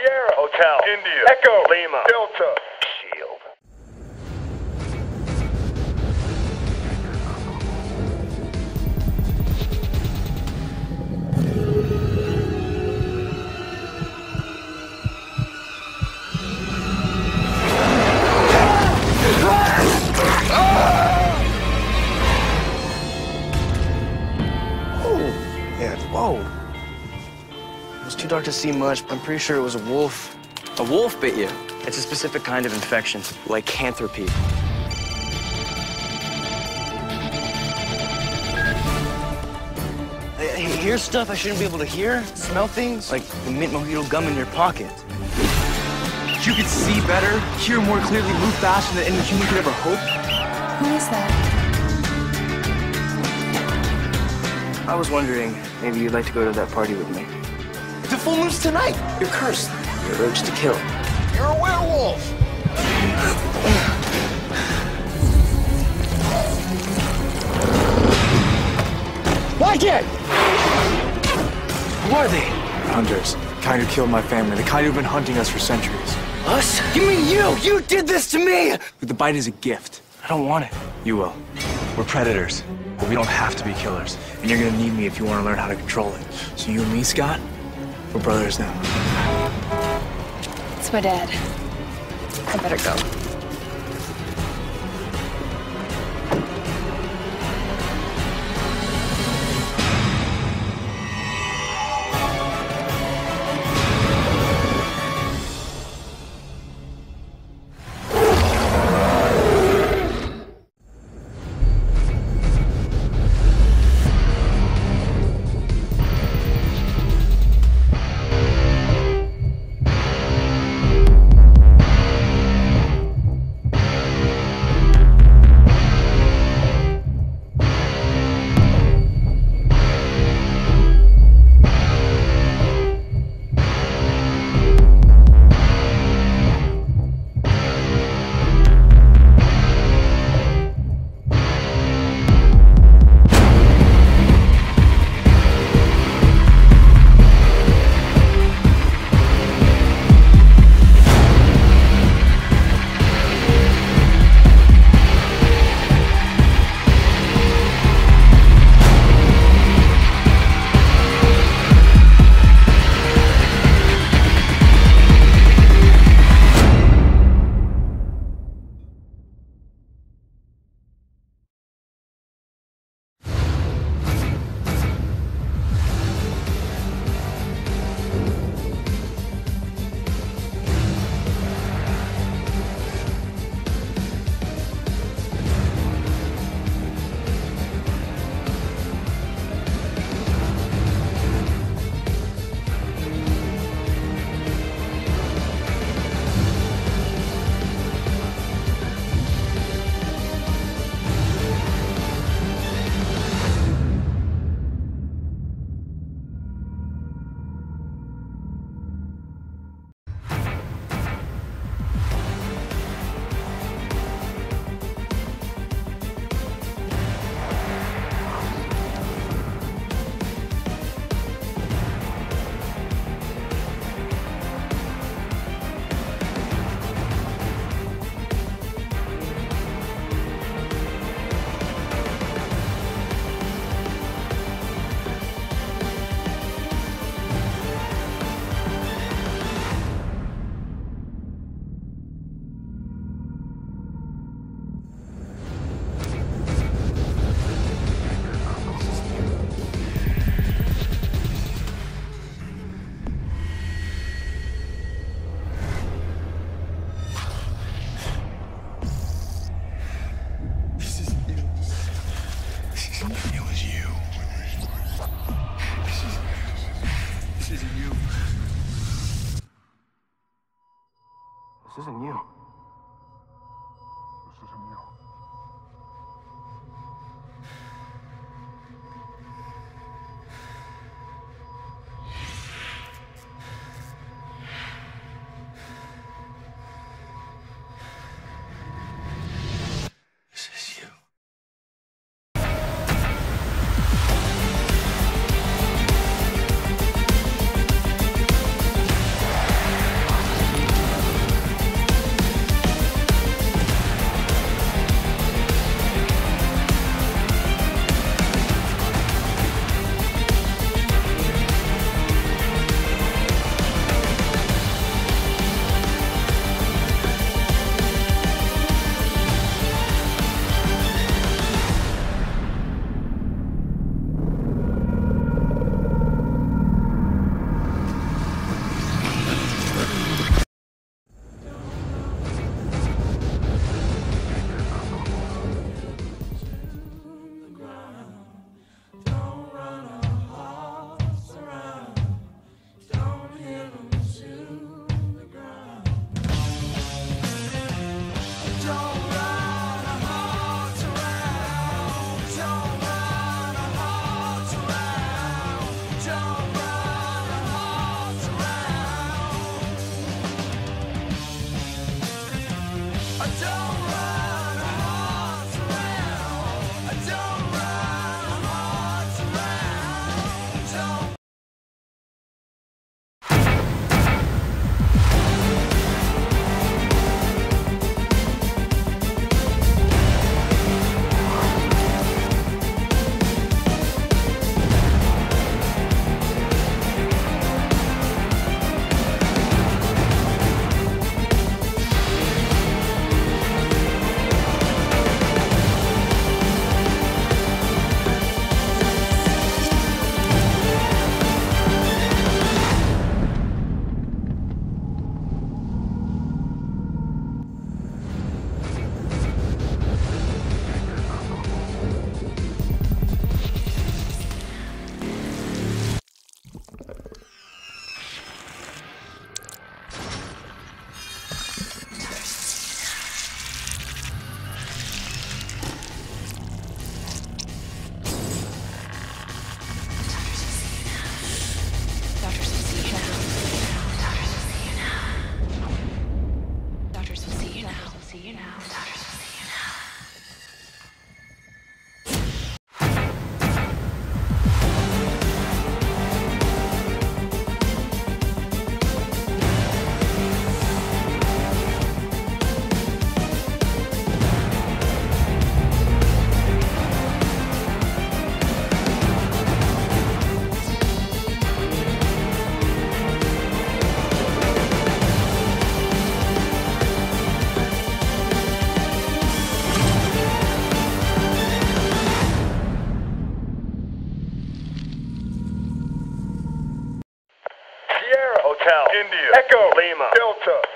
Sierra. Hotel. India. Echo. Lima. Delta. It was too dark to see much, I'm pretty sure it was a wolf. A wolf bit you. It's a specific kind of infection. Lycanthropy. I, I hear stuff I shouldn't be able to hear, smell things, like the mint mojito gum in your pocket. You could see better, hear more clearly, move faster than any human could ever hope. Who is that? I was wondering, maybe you'd like to go to that party with me. The full moon's tonight. You're cursed. Your urge to kill. You're a werewolf. Like it! Who are they? Hunters. Kind who killed my family. The kind who've been hunting us for centuries. Us? You mean you? You did this to me! But The bite is a gift. I don't want it. You will. We're predators, but we don't have to be killers. And you're gonna need me if you want to learn how to control it. So you and me, Scott, we're brothers now. It's my dad. I better go. This isn't you. I don't will see you now. Echo. Lima. Delta.